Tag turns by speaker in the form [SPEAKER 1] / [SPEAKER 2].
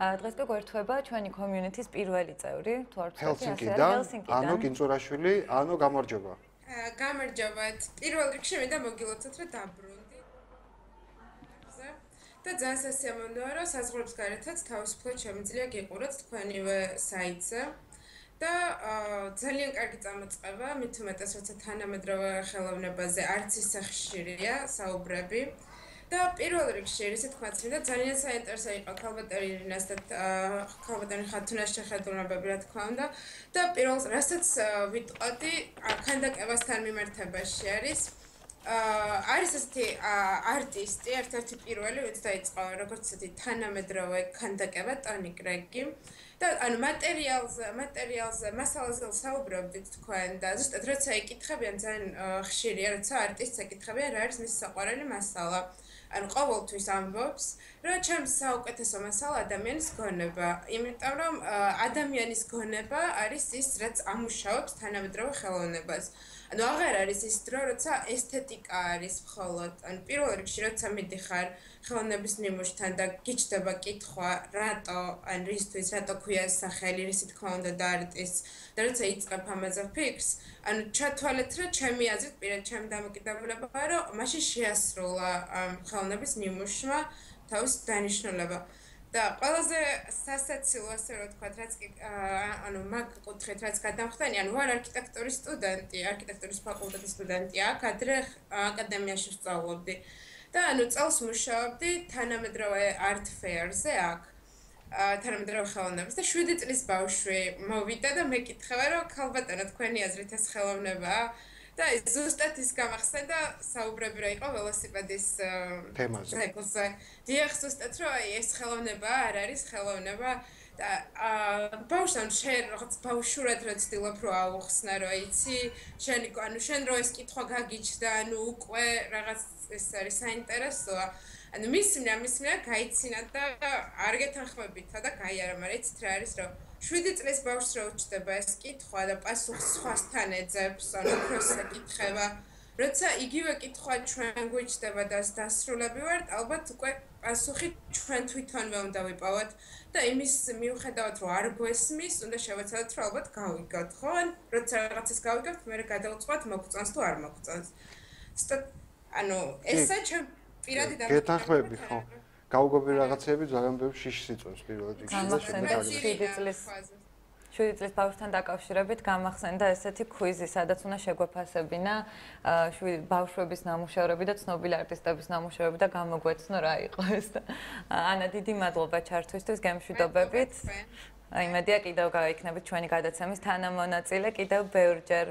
[SPEAKER 1] დღეს კი გვერდება ჩვენი community-ს პირველი წევრი, თუ არ
[SPEAKER 2] ვთქვი, ჰელსინკიდან. ანუ კინწურაშვილი, ანუ გამარჯობა.
[SPEAKER 3] გამარჯობა. პირველ რიგში მე და მოგილოცოთ რა დაბრუნდი. და ძალიან სასიამოვნოა რომ საზღვრებს გარეთაც თავისუფლად შემიძლია გიყუროთ თქვენივე საიტზე. და ძალიან კარგი წამოწყება, მით უმეტეს როცა თანამედროვე ხელოვნებაზე არც ისე ხშირია საუბრები. და პირველ რიგში ისე თქვა წინ და ძალიან საინტერესო იყო ქალბატონი რინას და ქალბატონი ხათუნას შეხედულებები რა თქვა უნდა და პირველ რასაც ვიტყოდი ქანდაკებასთან მიმართებაში არის აა არის ესეთი არტისტი, ერთ-ერთი პირველი, ვინც დაიწყო როგორც ესეთი თანამედროვე ქანდაკება ტონი კრეგი. და ანუ მასალაზე, მასალაზე, მასალაზე საუბრობდით თქვენ და ზუსტად როცა იკითხებიან ძალიან ხშირია, როცა არტისტს ეკითხებიან რა არის მისი საყვარელი მასალა. ანუ ყოველთვის ამბობს, რომ ჩემს საუკეთესო მასალა ადამიანის გონება, იმიტომ რომ ადამიანის გონება არის ის, რაც ამუშავებს თანამედროვე ხელოვნებას. ანუ აღარ არის ის დრო, როცა ესთეტიკა არის მხოლოდ. ანუ პირველ რიგში როცა მიდიხარ ხელოვნების ნიმუშთან და გიჩდება კითხვა, რატო, ან რისთვის, რატო ქვია სახელი, რის თქმა უნდა და არტის და როცა იწყებ ამაზე ფიქრს, ანუ ჩათვალეთ, რომ ჩემი აზრით, პირად ჩემ დამოკიდებულებაა, რომ მაშინ შეასრულა ხელოვნების ნიმუშმა თავის დანიშნულება. და ყველაზე სასაცილო ასე რომ თქვა, რაც კი ანუ მაგ კუთხით რაც გადამხდენი, ანუ ვარ არქიტექტურის სტუდენტი, არქიტექტურის ფაკულტეტის სტუდენტი, აქ ადრე აკადემიაში ვსწავლობდი. და ანუ წელს მუშაობდი თანამედროვე art fair-ზე აქ. თანამედროვე ხელოვნების და 7 წლის ბავშვი მოვიდა და მეკითხება რომ ქალბატონო თქვენი აზრით ეს ხელოვნებაა? და ზუსტად ის გამახსენდა საუბრები რა იყო ველოსიპედის
[SPEAKER 2] თემაზე.
[SPEAKER 3] ციკლზე. დიახ, ზუსტად რომ აი ეს ხელოვნება არ არის ხელოვნება და აა ბავშვთან შენ რაღაც ბავშვურად რა ცდილობ რომ აუხსნა რომ იცი, შენ ანუ შენ რო ეს კითხვა გაგიჩნდა, ანუ უკვე რაღაც ეს არის საინტერესოა. ანუ მის მინდა მის მინდა გაიცინა და არ გეთანხმებითა და გაი არა, მაგრამ იცით რა არის რომ 7 წლის ბავშვს რო უჩდება ეს კითხვა და პასუხს სხვასთან ეძებს, ანუ პროს ეკითხება. როცა იგივე კითხვა ჩვენ გვიჩდება და დასრულები ვართ, ალბათ უკვე პასუხი ჩვენ თვითონვე უნდა ვიპოვოთ და იმის მიუხედავად რომ არ გვესმის, უნდა შევეცადოთ რომ ალბათ გავიგოთ, ხო? ან როცა რაღაცას გავიგებთ, მე გადავწყვეტ მოგწონს თუ არ მოგწონს. ანუ ესა ჩვენ პირადი
[SPEAKER 2] და გეთანხმები ხო? გაუგობი რაღაცები ძალიან ბევრ შიშს იწვევს პირველ რიგში.
[SPEAKER 1] გამახსენდა 7 წლის 7 წლის ბავშვთან დაკავშირებით გამახსენდა ესეთი კვიზი, სადაც უნდა შეგვეფასებინა ბავშვების ნამუშევრები და ცნობილი არტისტების ნამუშევრები და გამოგვეცნო რა იყო ეს. ანა დიდი მადლობა ჩართვისთვის, გემშვიდობებით. აი მედია კიდევ გაიქნებით ჩვენი გადაცემის თანამონაწილე კიდევ ბევრჯერ.